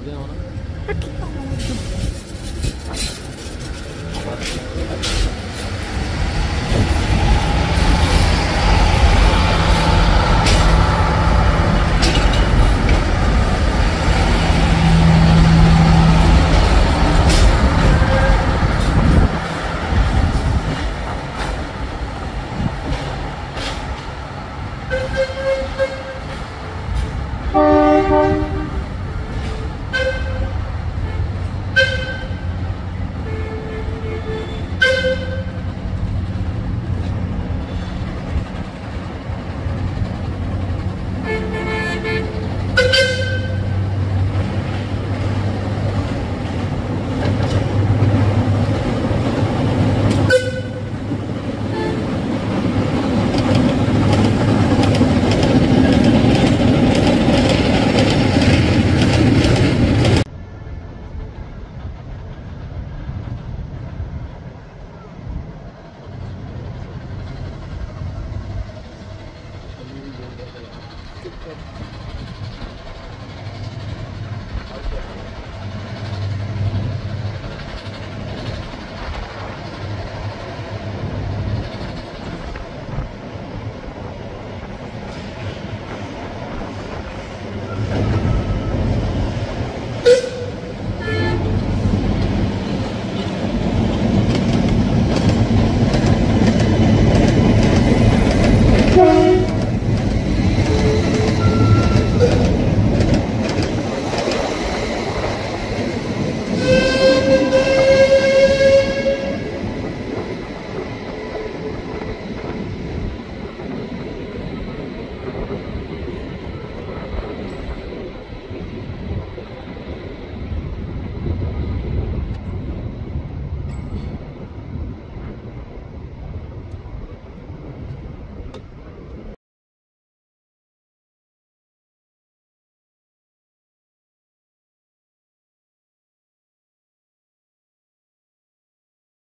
avião, né? Aqui tá muito.